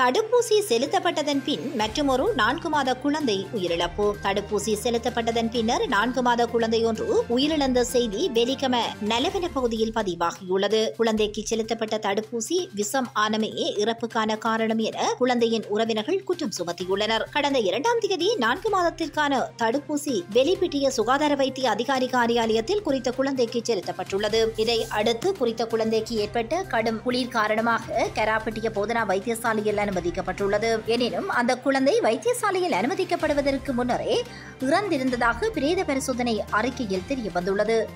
தடுப்பூசி செலுத்தப்பட்டதன் பின் மற்றுமொரு நான்கு மாத குழந்தை உயிரிழப்பு. தடுப்பூசி செலுத்தப்பட்டதன் பின்னர் நான்கு மாத குழந்தை ஒன்று உயிரிழந்த செய்தி வெலிகம நலவன பகுதியில் பதிவாகியுள்ளது. குழந்தைக்கு செலுத்தப்பட்ட தடுப்பூசி விஷம் ஆனமே இறப்புக்கான காரணம் என குழந்தையின் உறவினர்கள் குற்றம் சுமத்தியுள்ளனர். கடந்த இரண்டாம் தேதி நான்கு மாதத்திற்கான தடுப்பூசி வெளிப்பிட்டிய சுகாதார வைத்திய அதிகாரி காரியாலயத்தில் குறித்த குழந்தைக்கு செலுத்தப்பட்டுள்ளது. இதை அடுத்து குறித்த குழந்தைக்கு ஏற்பட்ட கடும் குளிர் காரணமாக கராப்பட்டிய போதனா வைத்தியசாலையில் அனுமதிக்கப்பட்டுள்ளது. எனினும் அந்த குழந்தை வைத்தியசாலையில் அனுமதிக்கப்படுவதற்கு முன்னரே இறந்திருந்ததாக பிரேத பரிசோதனை அறிக்கையில் தெரியவந்துள்ளது.